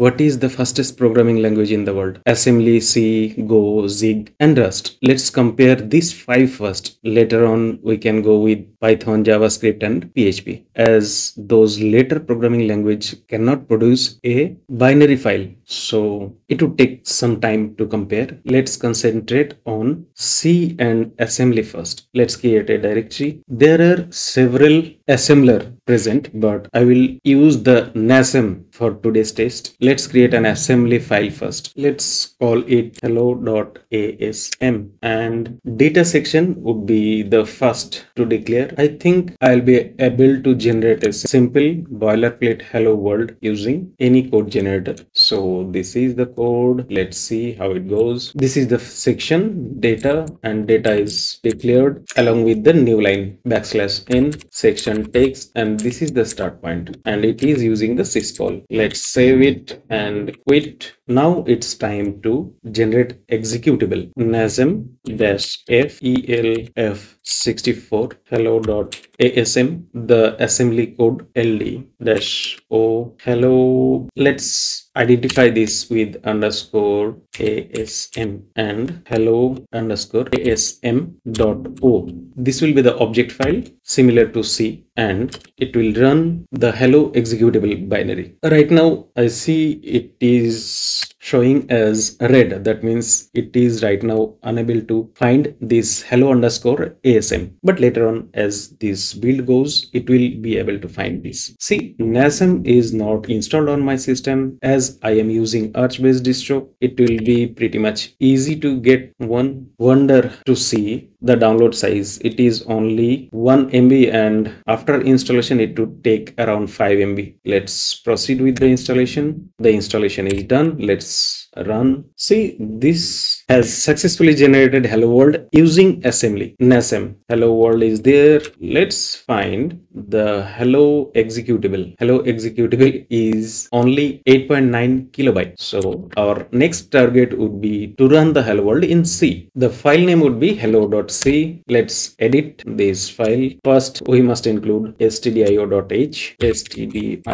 what is the fastest programming language in the world? Assembly, C, Go, Zig, and Rust. Let's compare these five first. Later on, we can go with Python, JavaScript, and PHP, as those later programming language cannot produce a binary file. So it would take some time to compare. Let's concentrate on C and assembly first. Let's create a directory. There are several assembler present, but I will use the NASM for today's test. Let's create an assembly file first. Let's call it hello.asm and data section would be the first to declare. I think I'll be able to generate a simple boilerplate hello world using any code generator. So this is the code. Let's see how it goes. This is the section data and data is declared along with the new line backslash n section text and this is the start point and it is using the syscall. Let's save it and quit. Now it's time to generate executable. Nasm-felf64 hello.asm the assembly code ld-o hello let's identify this with underscore asm and hello underscore asm dot o. This will be the object file similar to c and it will run the hello executable binary. Right now i see it is showing as red. That means it is right now unable to find this hello underscore asm but later on as this build goes it will be able to find this. See nasm is not installed on my system. As i am using arch based distro it will be pretty much easy to get one wonder to see the download size. It is only 1 mb and after installation it would take around 5 mb let's proceed with the installation. The installation is done. Let's run. See this has successfully generated hello world using assembly nasm hello world is there. Let's find the hello executable. Hello executable is only 8.9 kilobyte so our next target would be to run the hello world in c. The file name would be hello.c let's edit this file. First we must include stdio.h stdio.h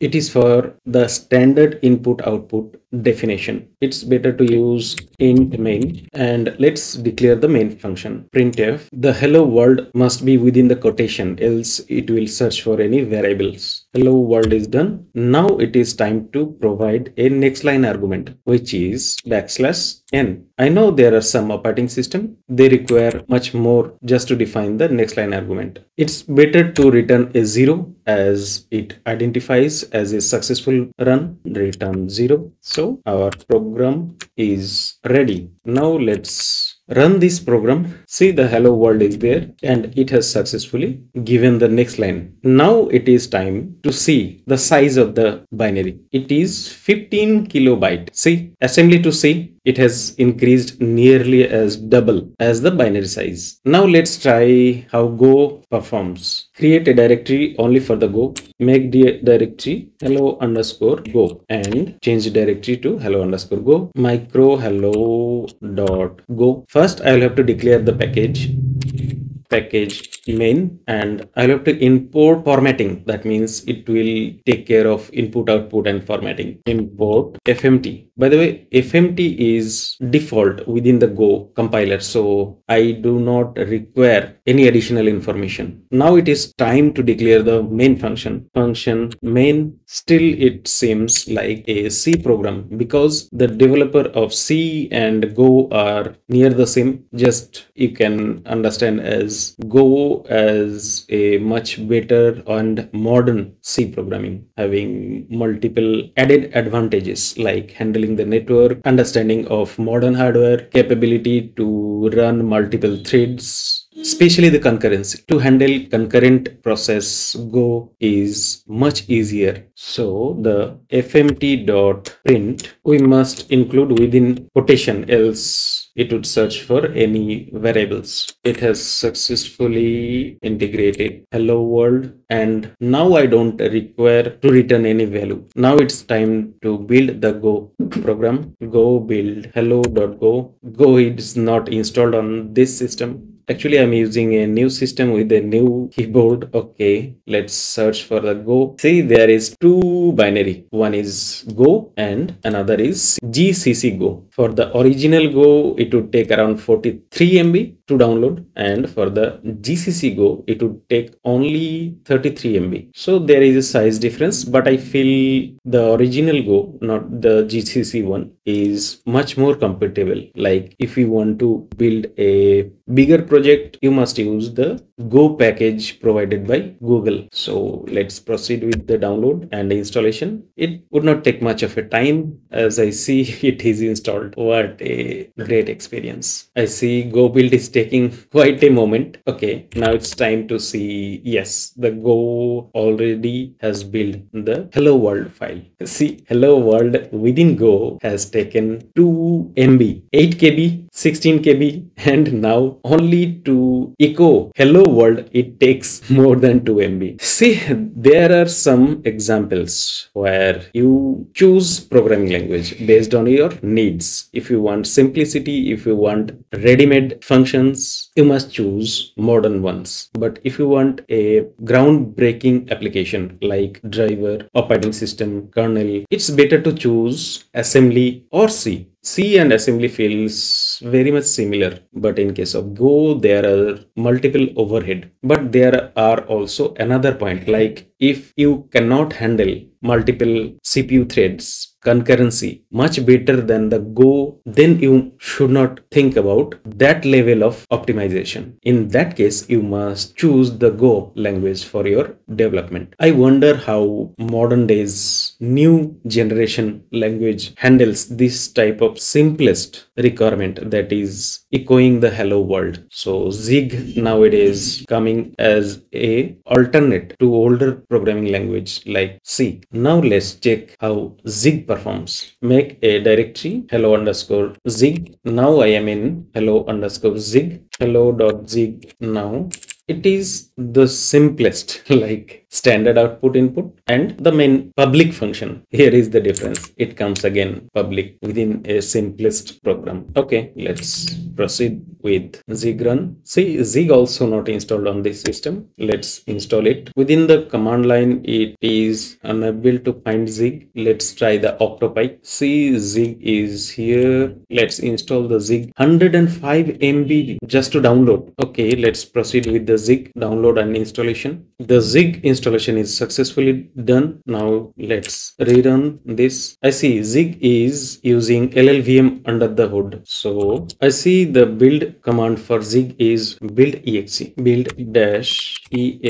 it is for the standard input output definition. It's better to use int main and let's declare the main function. Printf the hello world must be within the quotation else it will search for any variables. Hello world is done. Now it is time to provide a next line argument which is backslash n. I know there are some operating system. They require much more just to define the next line argument. It's better to return a zero as it identifies as a successful run return zero so our program is ready. Now let's run this program. See the hello world is there and it has successfully given the next line. Now it is time to see the size of the binary. It is 15 kilobyte. See assembly to see it has increased nearly as double as the binary size now let's try how go performs create a directory only for the go make the directory hello underscore go and change the directory to hello underscore go micro hello dot go first i'll have to declare the package package main and I'll have to import formatting. That means it will take care of input, output and formatting. Import FMT. By the way, FMT is default within the Go compiler. So I do not require any additional information. Now it is time to declare the main function. Function main still it seems like a C program because the developer of C and Go are near the same. Just you can understand as Go as a much better and modern C programming, having multiple added advantages like handling the network, understanding of modern hardware, capability to run multiple threads, especially the concurrency. To handle concurrent process go is much easier. So the fmt dot print we must include within quotation else it would search for any variables. It has successfully integrated hello world and now i don't require to return any value. Now it's time to build the go program. Go build hello.go go is not installed on this system Actually, I'm using a new system with a new keyboard. Okay, let's search for the Go. See, there is two binary. One is Go and another is GCC Go. For the original Go, it would take around 43 MB to download and for the GCC Go, it would take only 33 MB. So there is a size difference, but I feel the original Go, not the GCC one, is much more compatible. Like if you want to build a bigger project, you must use the Go package provided by Google. So let's proceed with the download and installation. It would not take much of a time as I see it is installed. What a great experience. I see Go build is taking quite a moment. Okay, now it's time to see. Yes, the Go already has built the hello world file. See, hello world within Go has taken 2 MB, 8 KB, 16 KB, and now only to echo hello world, it takes more than 2 MB. See, there are some examples where you choose programming language based on your needs. If you want simplicity, if you want ready-made functions, you must choose modern ones. But if you want a groundbreaking application like driver, operating system, kernel, it's better to choose assembly or C. C and assembly feels very much similar, but in case of Go, there are multiple overhead. But there are also another point, like if you cannot handle multiple CPU threads, concurrency much better than the Go, then you should not think about that level of optimization. In that case, you must choose the Go language for your development. I wonder how modern days new generation language handles this type of simplest requirement that is echoing the hello world. So Zig nowadays coming as a alternate to older programming language like C. Now let's check how Zig performs. Make a directory hello underscore Zig. Now I am in hello underscore Zig. hello dot Zig now it is the simplest like standard output input and the main public function. Here is the difference. It comes again public within a simplest program. Okay let's proceed with zig run see zig also not installed on this system. Let's install it. Within the command line it is unable to find zig. Let's try the octopi. see zig is here. Let's install the zig. 105 mb just to download. Okay let's proceed with the zig download and installation. The zig installation is successfully done now let's rerun this i see zig is using llvm under the hood so i see the build command for zig is build exe build dash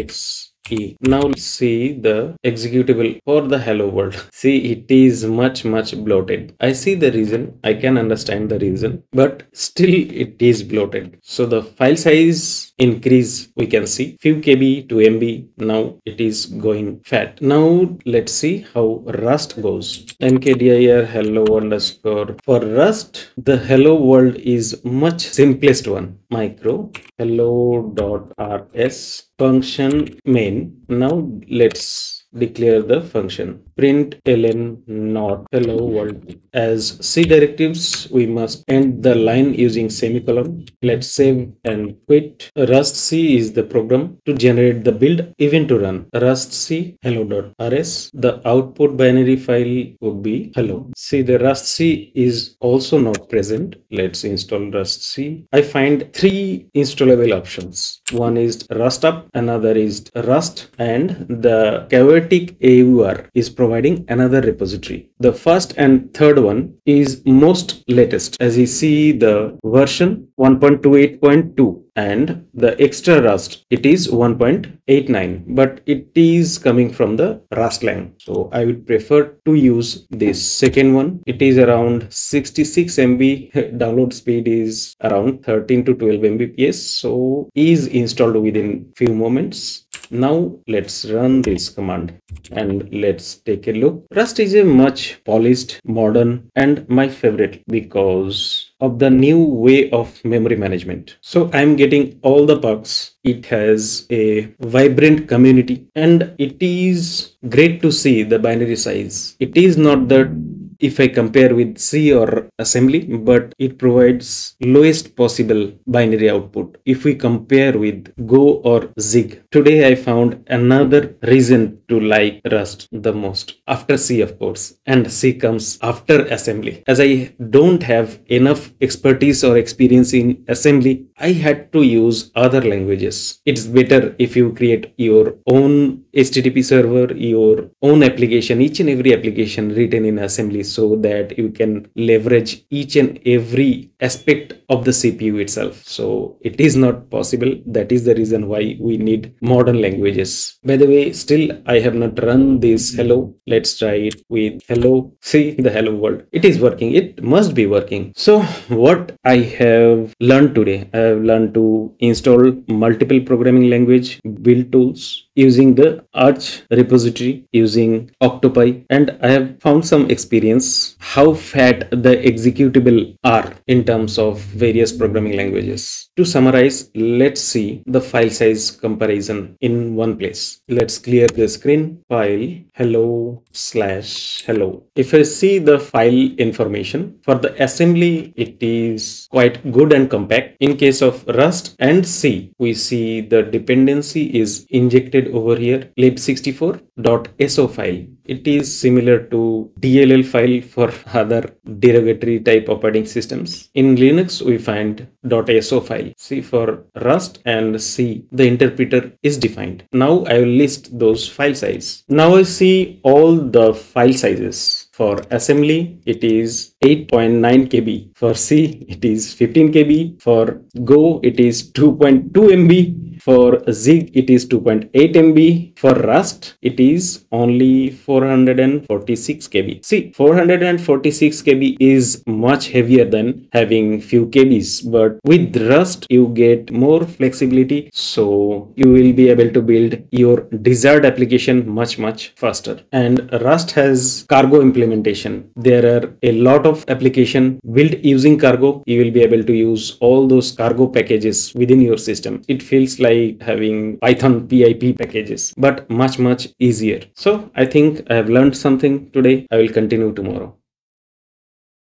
exe key. Now see the executable for the hello world. See, it is much, much bloated. I see the reason. I can understand the reason, but still it is bloated. So the file size increase we can see. Few kb to mb now it is going fat. Now let's see how rust goes. Mkdir hello underscore. For rust the hello world is much simplest one. Micro hello dot rs function main. Now let's declare the function print ln not hello world as c directives we must end the line using semicolon. Let's save and quit. Rust c is the program to generate the build event to run. Rust c hello.rs the output binary file would be hello. See the rust c is also not present. Let's install rust c. I find three installable options. One is rust up another is rust and the Chaotic AUR is providing another repository. The first and third one is most latest. As you see the version 1.28.2 and the extra rust it is 1.89 but it is coming from the rustlang so i would prefer to use this second one. It is around 66 mb download speed is around 13 to 12 mbps so is installed within few moments now let's run this command and let's take a look rust is a much polished modern and my favorite because of the new way of memory management. So I'm getting all the perks. It has a vibrant community and it is great to see the binary size. It is not the if I compare with C or assembly, but it provides lowest possible binary output if we compare with Go or Zig. Today I found another reason to like Rust the most after C, of course, and C comes after assembly. As I don't have enough expertise or experience in assembly, I had to use other languages. It's better if you create your own HTTP server, your own application, each and every application written in assembly so that you can leverage each and every aspect of the CPU itself. So it is not possible. That is the reason why we need modern languages. By the way, still I have not run this hello. Let's try it with hello. See the hello world. It is working. It must be working. So what I have learned today, I have learned to install multiple programming language, build tools, using the Arch repository using Octopi and I have found some experience how fat the executable are in terms of various programming languages. To summarize, let's see the file size comparison in one place. Let's clear the screen, file, hello slash hello. If I see the file information for the assembly, it is quite good and compact. In case of Rust and C, we see the dependency is injected over here. lib64.so file. It is similar to dll file for other derogatory type operating systems. In linux we find .so file. See for rust and c the interpreter is defined. Now i will list those file size. Now i see all the file sizes for assembly it is 8.9 kb for c it is 15 kb for go it is 2.2 mb for Zig, it is 2.8 MB. For Rust, it is only 446 KB. See, 446 KB is much heavier than having few KBs, but with Rust, you get more flexibility. So you will be able to build your desired application much, much faster. And Rust has cargo implementation. There are a lot of application built using cargo. You will be able to use all those cargo packages within your system. It feels like having Python PIP packages, but much, much easier. So I think I have learned something today. I will continue tomorrow.